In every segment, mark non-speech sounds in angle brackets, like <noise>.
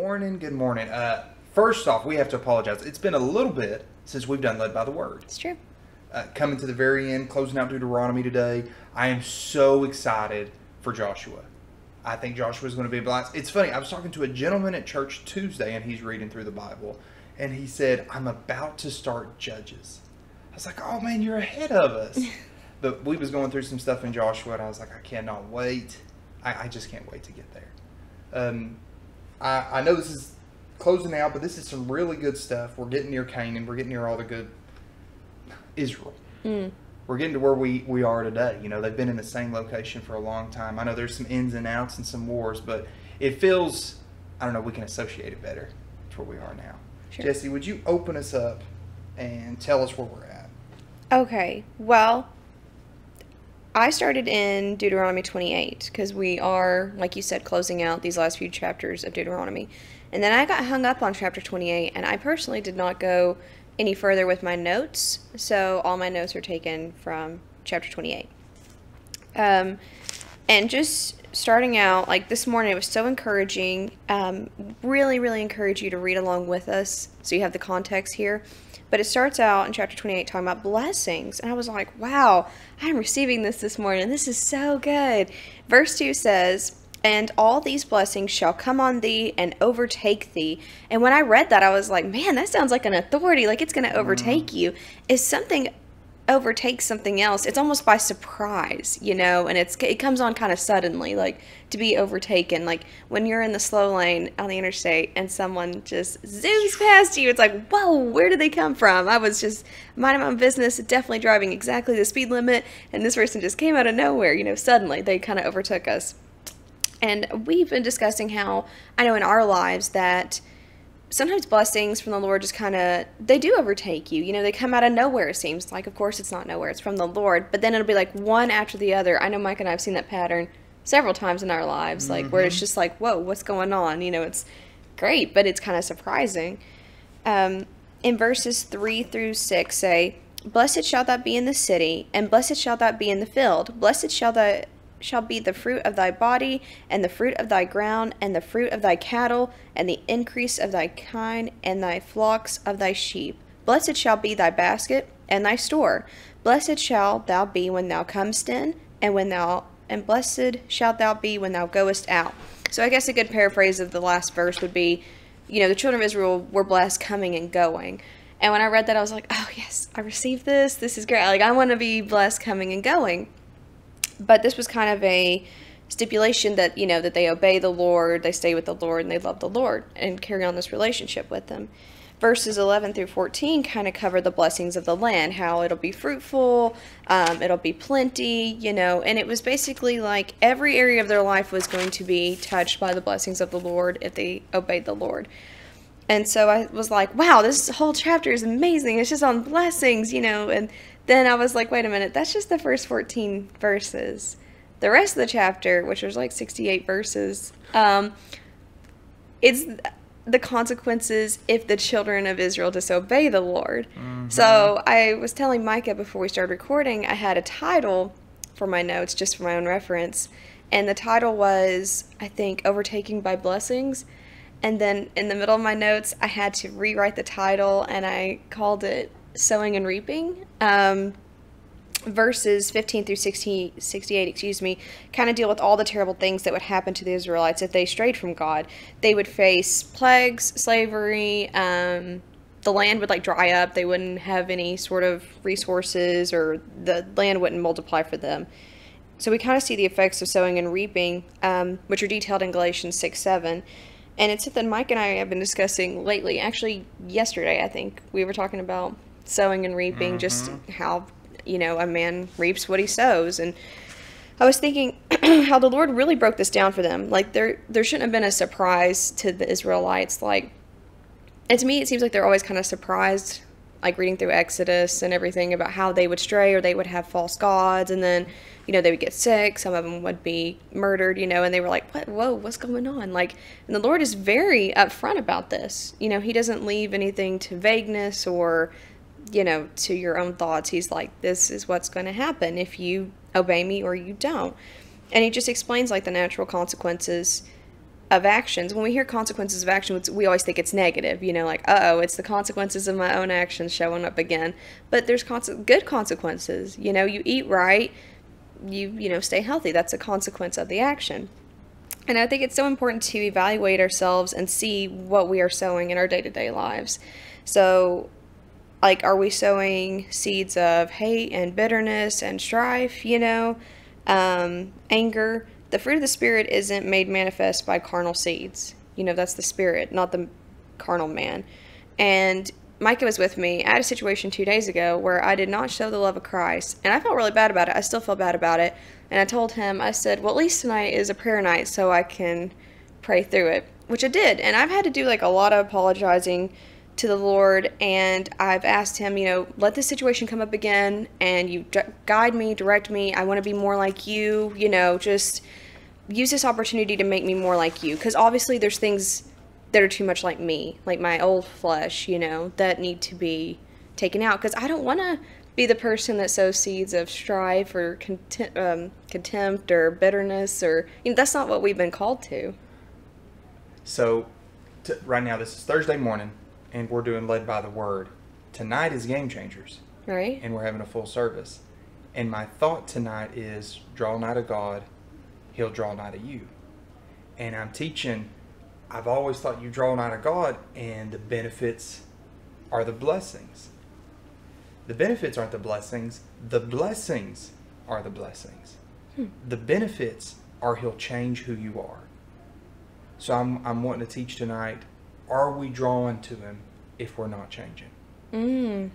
morning. Good morning. Uh, first off, we have to apologize. It's been a little bit since we've done Led by the Word. It's true. Uh, coming to the very end, closing out Deuteronomy today. I am so excited for Joshua. I think Joshua is going to be blessed. It's funny. I was talking to a gentleman at church Tuesday, and he's reading through the Bible, and he said, "I'm about to start Judges." I was like, "Oh man, you're ahead of us." <laughs> but we was going through some stuff in Joshua, and I was like, "I cannot wait. I, I just can't wait to get there." Um, I, I know this is closing out, but this is some really good stuff. We're getting near Canaan. We're getting near all the good Israel. Mm. We're getting to where we, we are today. You know, they've been in the same location for a long time. I know there's some ins and outs and some wars, but it feels, I don't know, we can associate it better to where we are now. Sure. Jesse, would you open us up and tell us where we're at? Okay. Well, I started in Deuteronomy 28 because we are, like you said, closing out these last few chapters of Deuteronomy. And then I got hung up on chapter 28, and I personally did not go any further with my notes. So all my notes are taken from chapter 28. Um, and just starting out, like this morning, it was so encouraging. Um, really, really encourage you to read along with us so you have the context here. But it starts out in chapter 28 talking about blessings. And I was like, wow, I'm receiving this this morning. This is so good. Verse 2 says, and all these blessings shall come on thee and overtake thee. And when I read that, I was like, man, that sounds like an authority. Like it's going to overtake mm. you. Is something overtakes something else, it's almost by surprise, you know, and it's it comes on kind of suddenly, like to be overtaken. Like when you're in the slow lane on the interstate and someone just zooms past you, it's like, whoa, where did they come from? I was just minding my own business, definitely driving exactly the speed limit, and this person just came out of nowhere, you know, suddenly they kind of overtook us. And we've been discussing how I know in our lives that sometimes blessings from the Lord just kind of they do overtake you. You know, they come out of nowhere. It seems like, of course, it's not nowhere; it's from the Lord. But then it'll be like one after the other. I know Mike and I have seen that pattern several times in our lives, like mm-hmm. where it's just like, whoa, what's going on? You know, it's great, but it's kind of surprising. Um, in verses three through six, say, "Blessed shall that be in the city, and blessed shall that be in the field. Blessed shall that shall be the fruit of thy body, and the fruit of thy ground, and the fruit of thy cattle, and the increase of thy kine, and thy flocks of thy sheep. Blessed shall be thy basket and thy store. Blessed shalt thou be when thou comest in, and when thou and blessed shalt thou be when thou goest out. So I guess a good paraphrase of the last verse would be, you know, the children of Israel were blessed coming and going. And when I read that, I was like, oh, yes, I received this. This is great. Like, I want to be blessed coming and going but this was kind of a stipulation that you know that they obey the lord they stay with the lord and they love the lord and carry on this relationship with them. Verses 11 through 14 kind of cover the blessings of the land how it'll be fruitful um, it'll be plenty you know and it was basically like every area of their life was going to be touched by the blessings of the lord if they obeyed the lord and so i was like wow this whole chapter is amazing it's just on blessings you know and then I was like, wait a minute, that's just the first 14 verses. The rest of the chapter, which was like 68 verses, um, it's the consequences if the children of Israel disobey the Lord. Mm-hmm. So I was telling Micah before we started recording, I had a title for my notes just for my own reference. And the title was, I think, Overtaking by Blessings. And then in the middle of my notes, I had to rewrite the title and I called it sowing and reaping. Um, verses 15 through 60, 68, excuse me, kind of deal with all the terrible things that would happen to the Israelites if they strayed from God. They would face plagues, slavery, um, the land would like dry up. They wouldn't have any sort of resources, or the land wouldn't multiply for them. So we kind of see the effects of sowing and reaping, um, which are detailed in Galatians 6 7. And it's something Mike and I have been discussing lately. Actually, yesterday, I think, we were talking about sowing and reaping, mm-hmm. just how, you know, a man reaps what he sows. And I was thinking <clears throat> how the Lord really broke this down for them. Like there there shouldn't have been a surprise to the Israelites. Like and to me it seems like they're always kind of surprised, like reading through Exodus and everything about how they would stray or they would have false gods and then, you know, they would get sick, some of them would be murdered, you know, and they were like, What whoa, what's going on? Like and the Lord is very upfront about this. You know, he doesn't leave anything to vagueness or you know, to your own thoughts. He's like, this is what's going to happen if you obey me or you don't. And he just explains like the natural consequences of actions. When we hear consequences of action, we always think it's negative. You know, like, uh oh, it's the consequences of my own actions showing up again. But there's good consequences. You know, you eat right, you you know stay healthy. That's a consequence of the action. And I think it's so important to evaluate ourselves and see what we are sowing in our day to day lives. So, like, are we sowing seeds of hate and bitterness and strife, you know, um, anger? The fruit of the Spirit isn't made manifest by carnal seeds. You know, that's the Spirit, not the carnal man. And Micah was with me. I had a situation two days ago where I did not show the love of Christ, and I felt really bad about it. I still feel bad about it. And I told him, I said, well, at least tonight is a prayer night so I can pray through it, which I did. And I've had to do like a lot of apologizing to the Lord, and I've asked Him, you know, let this situation come up again, and you guide me, direct me. I want to be more like you, you know, just use this opportunity to make me more like you. Because obviously, there's things that are too much like me, like my old flesh, you know, that need to be taken out. Because I don't want to be the person that sows seeds of strife or contempt, um, contempt or bitterness, or, you know, that's not what we've been called to. So, to, right now, this is Thursday morning and we're doing led by the word. Tonight is game changers. Right. And we're having a full service. And my thought tonight is draw nigh to God, he'll draw nigh to you. And I'm teaching I've always thought you draw nigh to God and the benefits are the blessings. The benefits aren't the blessings, the blessings are the blessings. Hmm. The benefits are he'll change who you are. So I'm I'm wanting to teach tonight are we drawn to him if we're not changing? Mm.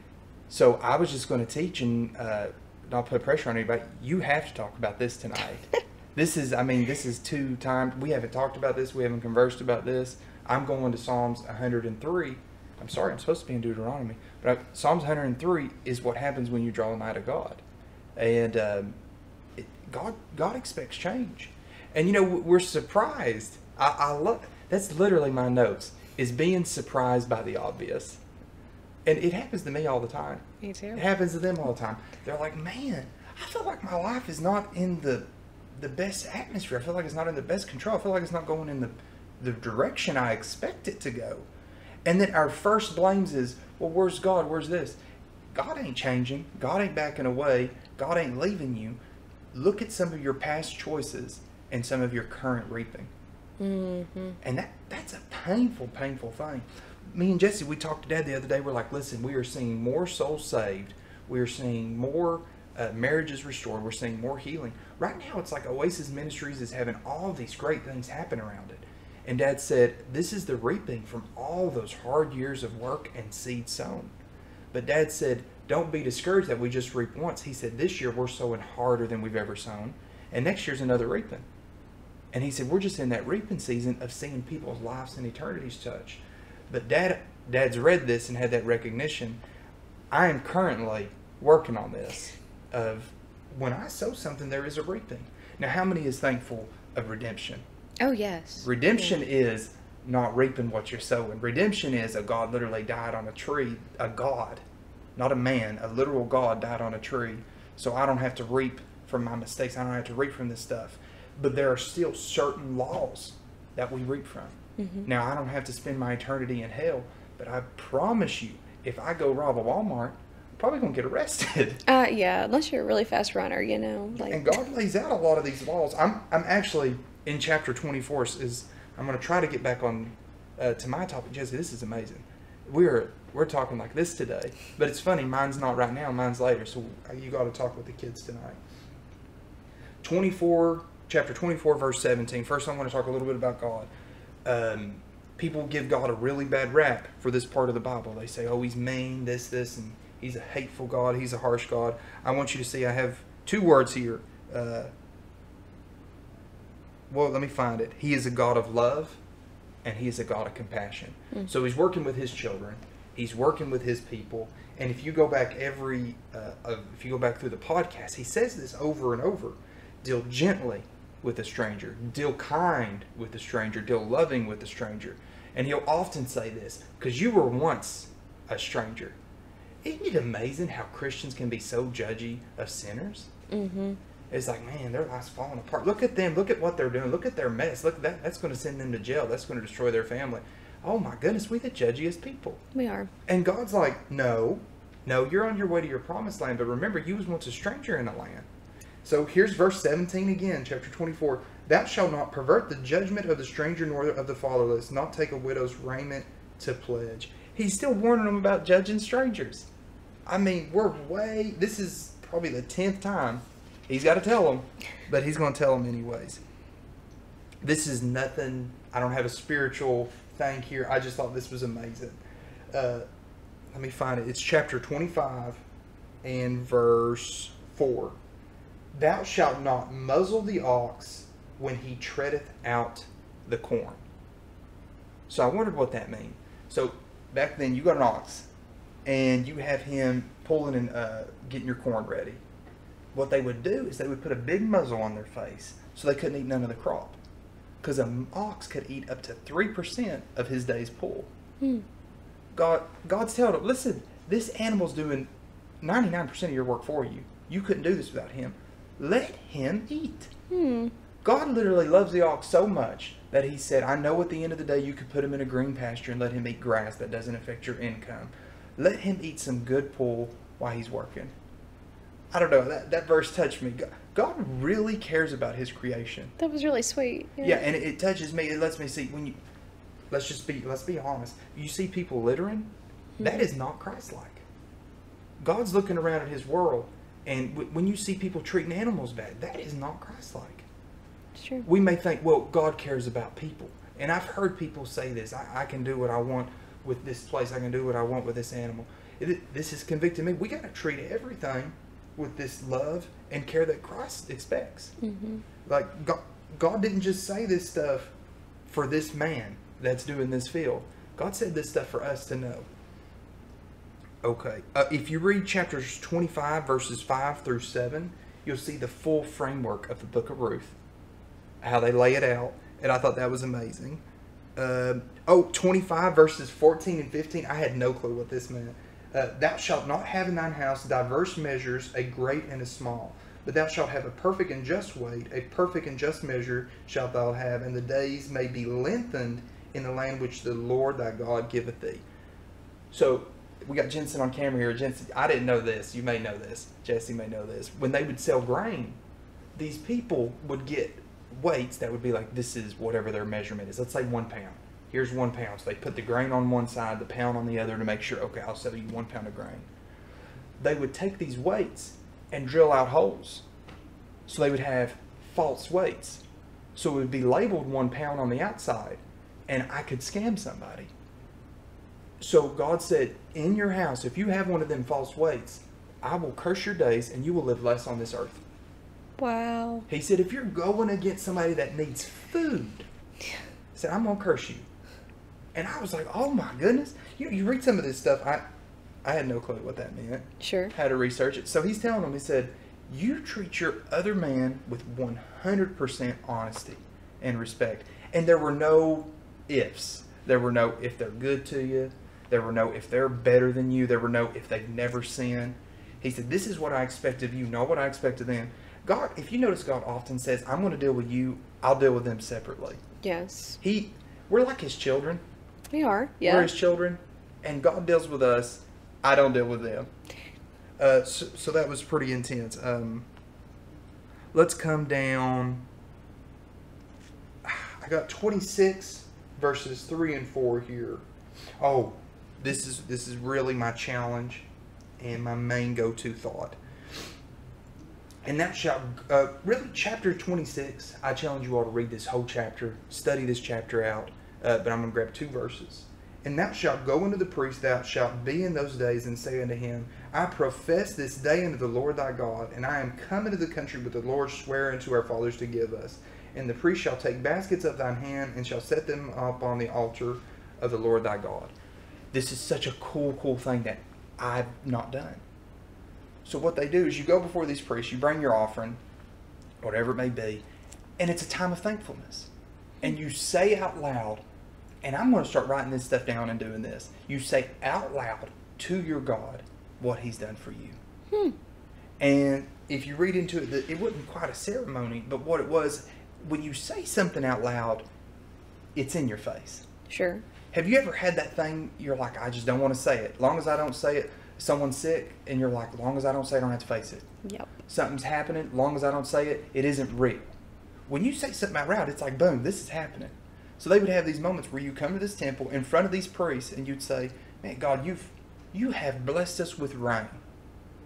So I was just going to teach and uh, not put pressure on anybody. You have to talk about this tonight. <laughs> this is, I mean, this is two times. We haven't talked about this. We haven't conversed about this. I'm going to Psalms 103. I'm sorry, I'm supposed to be in Deuteronomy, but I, Psalms 103 is what happens when you draw nigh to God, and um, it, God God expects change, and you know we're surprised. I, I love that's literally my notes is being surprised by the obvious. And it happens to me all the time. Me too. It happens to them all the time. They're like, man, I feel like my life is not in the the best atmosphere. I feel like it's not in the best control. I feel like it's not going in the the direction I expect it to go. And then our first blames is, well, where's God? Where's this? God ain't changing. God ain't backing away. God ain't leaving you. Look at some of your past choices and some of your current reaping. Mm-hmm. And that that's a painful, painful thing. Me and Jesse, we talked to Dad the other day. We're like, listen, we are seeing more souls saved. We are seeing more uh, marriages restored. We're seeing more healing. Right now, it's like Oasis Ministries is having all these great things happen around it. And Dad said, this is the reaping from all those hard years of work and seed sown. But Dad said, don't be discouraged that we just reap once. He said, this year we're sowing harder than we've ever sown. And next year's another reaping. And he said, We're just in that reaping season of seeing people's lives and eternities touch. But dad dad's read this and had that recognition. I am currently working on this of when I sow something there is a reaping. Now how many is thankful of redemption? Oh yes. Redemption yeah. is not reaping what you're sowing. Redemption is a God literally died on a tree, a God, not a man, a literal God died on a tree. So I don't have to reap from my mistakes. I don't have to reap from this stuff but there are still certain laws that we reap from. Mm-hmm. Now, I don't have to spend my eternity in hell, but I promise you, if I go rob a Walmart, probably gonna get arrested. <laughs> Uh, yeah, unless you're a really fast runner, you know. Like. And God lays out a lot of these laws. I'm, I'm actually in chapter 24. Is I'm gonna try to get back on uh, to my topic, Jesse. This is amazing. We're we're talking like this today, but it's funny. Mine's not right now. Mine's later. So you got to talk with the kids tonight. 24 chapter 24, verse 17. First, I want to talk a little bit about God. Um, people give God a really bad rap for this part of the Bible. They say, oh, he's mean, this, this, and he's a hateful God, he's a harsh God. I want you to see I have two words here. Uh, well, let me find it. He is a God of love and he is a God of compassion. Mm. So he's working with his children, he's working with his people. And if you go back every, uh, if you go back through the podcast, he says this over and over deal gently with a stranger, deal kind with a stranger, deal loving with a stranger. And he'll often say this because you were once a stranger. Isn't it amazing how Christians can be so judgy of sinners? Mm-hmm. It's like, man, their life's falling apart. Look at them. Look at what they're doing. Look at their mess. Look, that that's going to send them to jail. That's going to destroy their family. Oh my goodness, we the judgiest people. We are. And God's like, no, no, you're on your way to your promised land. But remember, you was once a stranger in the land. So here's verse 17 again, chapter 24. Thou shalt not pervert the judgment of the stranger nor of the fatherless, not take a widow's raiment to pledge. He's still warning them about judging strangers. I mean, we're way, this is probably the 10th time he's got to tell them, but he's going to tell them anyways. This is nothing, I don't have a spiritual thing here. I just thought this was amazing. Uh, let me find it. It's chapter 25 and verse 4. Thou shalt not muzzle the ox when he treadeth out the corn. So I wondered what that means. So back then, you got an ox, and you have him pulling and uh, getting your corn ready. What they would do is they would put a big muzzle on their face so they couldn't eat none of the crop. Because an ox could eat up to 3% of his day's pull. Hmm. God, God's telling them, listen, this animal's doing 99% of your work for you. You couldn't do this without him. Let him eat. Hmm. God literally loves the ox so much that he said, I know at the end of the day you could put him in a green pasture and let him eat grass that doesn't affect your income. Let him eat some good pull while he's working. I don't know, that, that verse touched me. God, really cares about his creation. That was really sweet. Yeah, and it, it touches me. It lets me see when you let's just be let's be honest. You see people littering, that mm-hmm. is not Christ-like. God's looking around at His world, and w- when you see people treating animals bad, that is not Christ-like. It's true. We may think, well, God cares about people, and I've heard people say this. I, I can do what I want with this place. I can do what I want with this animal. It, this has convicted me. We got to treat everything with this love and care that Christ expects. hmm Like God, God didn't just say this stuff for this man that's doing this field. God said this stuff for us to know. Okay. Uh, if you read chapters 25, verses 5 through 7, you'll see the full framework of the book of Ruth, how they lay it out. And I thought that was amazing. Um oh, 25, verses 14 and 15. I had no clue what this meant. Uh, thou shalt not have in thine house diverse measures, a great and a small. But thou shalt have a perfect and just weight, a perfect and just measure shalt thou have, and the days may be lengthened in the land which the Lord thy God giveth thee. So we got Jensen on camera here. Jensen, I didn't know this. You may know this. Jesse may know this. When they would sell grain, these people would get weights that would be like this is whatever their measurement is. Let's say one pound. Here's one pound. So they put the grain on one side, the pound on the other to make sure. Okay, I'll sell you one pound of grain. They would take these weights and drill out holes. So they would have false weights. So it would be labeled one pound on the outside, and I could scam somebody. So God said, In your house, if you have one of them false weights, I will curse your days and you will live less on this earth. Wow. He said, If you're going against somebody that needs food, he said, I'm going to curse you. And I was like, Oh my goodness. You, you read some of this stuff, I, I had no clue what that meant Sure. how to research it. So he's telling them, he said, you treat your other man with 100% honesty and respect. And there were no ifs. There were no if they're good to you. There were no if they're better than you. There were no if they've never sinned. He said, this is what I expect of you, not what I expect of them. God, if you notice, God often says, I'm going to deal with you. I'll deal with them separately. Yes. He, we're like his children. We are. yeah. We're his children, and God deals with us. I don't deal with them. Uh, so, so that was pretty intense. Um, let's come down. I got 26 verses 3 and 4 here. Oh, this is this is really my challenge and my main go-to thought. And that shall uh, really chapter 26. I challenge you all to read this whole chapter, study this chapter out. Uh, but I'm going to grab two verses. And thou shalt go unto the priest, thou shalt be in those days, and say unto him, I profess this day unto the Lord thy God, and I am come into the country which the Lord sware unto our fathers to give us. And the priest shall take baskets of thine hand, and shall set them up on the altar of the Lord thy God. This is such a cool, cool thing that I've not done. So what they do is you go before these priests, you bring your offering, whatever it may be, and it's a time of thankfulness. And you say out loud, and I'm going to start writing this stuff down and doing this. You say out loud to your God what He's done for you. Hmm. And if you read into it, it wasn't quite a ceremony, but what it was, when you say something out loud, it's in your face. Sure. Have you ever had that thing? You're like, I just don't want to say it. Long as I don't say it, someone's sick, and you're like, long as I don't say it, I don't have to face it. Yep. Something's happening. Long as I don't say it, it isn't real. When you say something out loud, it's like, boom, this is happening. So they would have these moments where you come to this temple in front of these priests, and you'd say, man, God, you've you have blessed us with rain.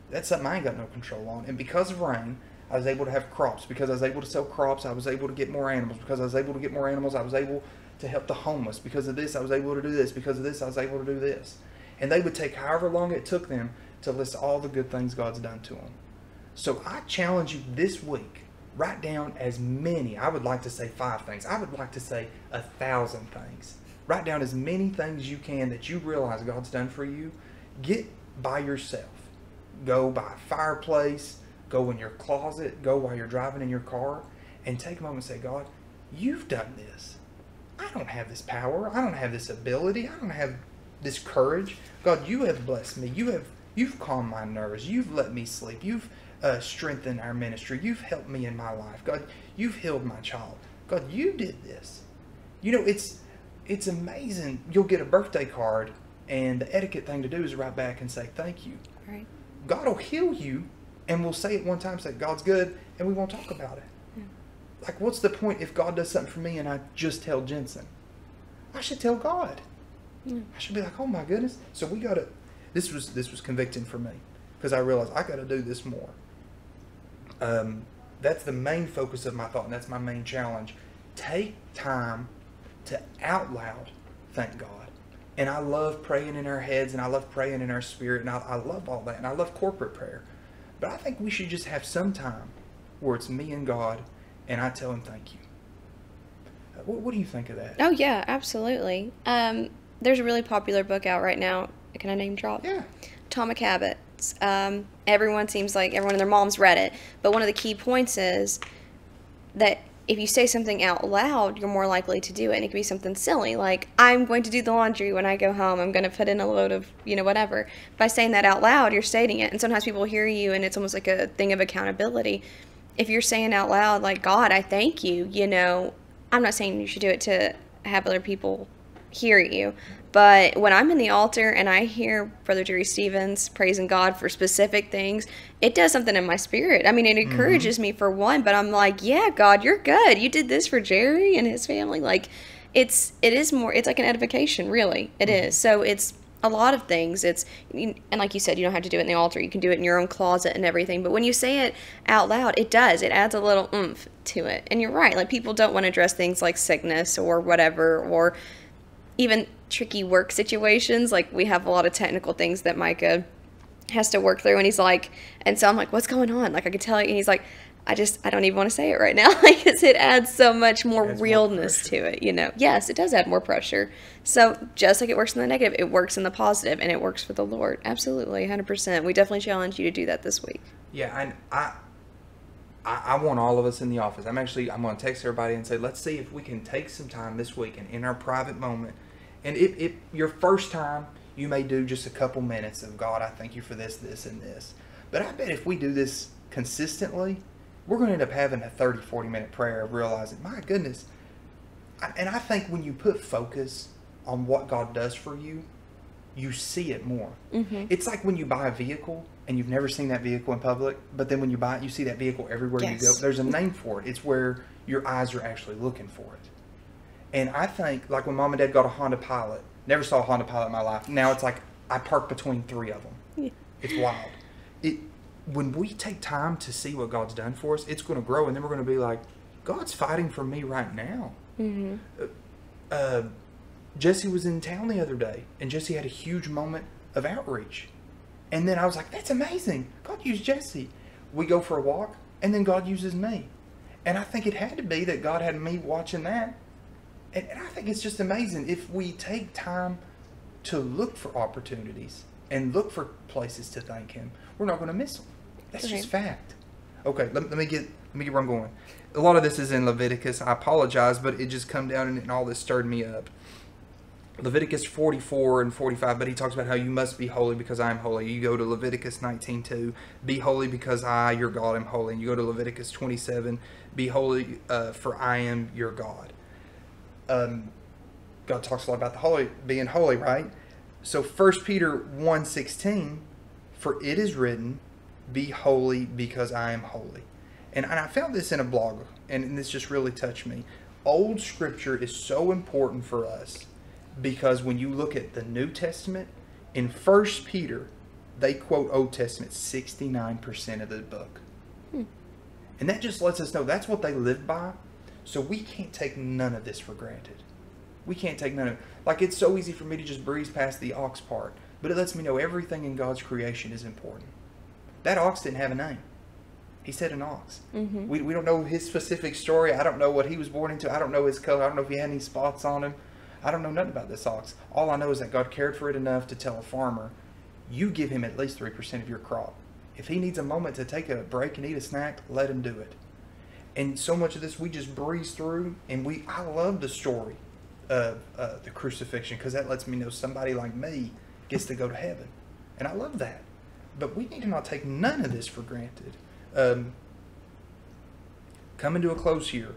That's something I ain't got no control on. And because of rain, I was able to have crops. Because I was able to sell crops, I was able to get more animals. Because I was able to get more animals, I was able to help the homeless. Because of this, I was able to do this. Because of this, I was able to do this. And they would take however long it took them to list all the good things God's done to them. So I challenge you this week, write down as many, I would like to say five things. I would like to say a thousand things. Write down as many things you can that you realize God's done for you. Get by yourself. Go by fireplace, go in your closet, go while you're driving in your car, and take a moment and say, God, you've done this. I don't have this power. I don't have this ability. I don't have this courage. God, you have blessed me. You have you've calmed my nerves. You've let me sleep. You've uh, strengthened our ministry. You've helped me in my life. God, you've healed my child. God, you did this. You know, it's it's amazing. You'll get a birthday card, and the etiquette thing to do is write back and say thank you. Right. God will heal you, and we'll say it one time, say God's good, and we won't talk about it. Yeah. Like, what's the point if God does something for me and I just tell Jensen? I should tell God. Yeah. I should be like, oh my goodness. So we got to. This was this was convicting for me because I realized I got to do this more. Um, that's the main focus of my thought, and that's my main challenge. Take time to out loud thank God. And I love praying in our heads, and I love praying in our spirit, and I, I love all that, and I love corporate prayer. But I think we should just have some time where it's me and God, and I tell Him thank you. Uh, What, what do you think of that? Oh yeah, absolutely. Um, there's a really popular book out right now. Can I name drop? Yeah. Atomic Habits. Um, everyone seems like everyone and their mom's read it, but one of the key points is that if you say something out loud, you're more likely to do it. And it can be something silly, like I'm going to do the laundry when I go home. I'm going to put in a load of you know whatever. By saying that out loud, you're stating it, and sometimes people hear you, and it's almost like a thing of accountability. If you're saying out loud, like God, I thank you, you know, I'm not saying you should do it to have other people hear you. But when I'm in the altar and I hear Brother Jerry Stevens praising God for specific things, it does something in my spirit. I mean, it mm-hmm. encourages me for one, but I'm like, yeah, God, you're good. You did this for Jerry and his family. Like, it's it is more. It's like an edification, really. It mm-hmm. is. So it's a lot of things. It's and like you said, you don't have to do it in the altar. You can do it in your own closet and everything. But when you say it out loud, it does. It adds a little oomph to it. And you're right. Like people don't want to address things like sickness or whatever or even tricky work situations. Like we have a lot of technical things that Micah has to work through, and he's like, and so I'm like, what's going on? Like I could tell you, and he's like, I just I don't even want to say it right now <laughs> because it adds so much more Adds more realness to it. You know, yes, it does add more pressure. So just like it works in the negative, it works in the positive, and it works for the Lord. Absolutely, 100%. We definitely challenge you to do that this week. Yeah, and I, I, I want all of us in the office. I'm actually I'm going to text everybody and say, let's see if we can take some time this week and in our private moment, and if, if your first time you may do just a couple minutes of God, I thank you for this, this, and this. But I bet if we do this consistently, we're going to end up having a 30, 40 minute prayer of realizing, my goodness. And I think when you put focus on what God does for you, you see it more. Mm-hmm. It's like when you buy a vehicle and you've never seen that vehicle in public, but then when you buy it, you see that vehicle everywhere you go. There's a name for it. It's where your eyes are actually looking for it. And I think, like when mom and dad got a Honda Pilot, never saw a Honda Pilot in my life. Now it's like I park between three of them. Yeah. It's wild. It when we take time to see what God's done for us, it's going to grow, and then we're going to be like, God's fighting for me right now Mm-hmm. uh, Jesse was in town the other day, and Jesse had a huge moment of outreach. And then I was like, that's amazing. God used Jesse. We go for a walk, and then God uses me. And I think it had to be that God had me watching that. And, and I think it's just amazing if we take time to look for opportunities and look for places to thank Him, we're not going to miss them. That's just fact. Okay, let, let me get let me get where I'm going. A lot of this is in Leviticus. I apologize, but it just come down and, and all this stirred me up. Leviticus 44 and 45, but he talks about how you must be holy because I am holy. You go to Leviticus 19:2, be holy because I, your God, am holy. And you go to Leviticus 27, be holy uh, for I am your God. Um, God talks a lot about the holy, being holy, right? So 1 Peter 1:16, for it is written, be holy because I am holy. And, and I found this in a blog, and this just really touched me. Old scripture is so important for us because when you look at the New Testament, in First Peter, they quote Old Testament 69% of the book. Hmm. And that just lets us know that's what they live by. So we can't take none of this for granted. We can't take none of it. Like it's so easy for me to just breeze past the ox part, but it lets me know everything in God's creation is important. That ox didn't have a name. He said an ox. Mm-hmm. We, we don't know his specific story. I don't know what he was born into. I don't know his color. I don't know if he had any spots on him. I don't know nothing about this ox. All I know is that God cared for it enough to tell a farmer, you give him at least 3% of your crop. If he needs a moment to take a break and eat a snack, let him do it. And so much of this we just breeze through, and we I love the story of uh, the crucifixion because that lets me know somebody like me gets to go to heaven, and I love that. But we need to not take none of this for granted. Um, coming to a close here,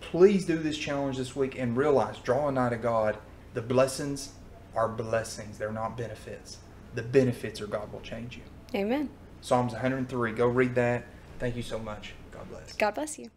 please do this challenge this week and realize, draw a nigh to God. The blessings are blessings, they're not benefits. The benefits are God will change you. Amen. Psalms 103. Go read that. Thank you so much. God bless. God bless you.